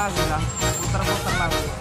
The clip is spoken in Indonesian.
lagi lah puter-puter lagi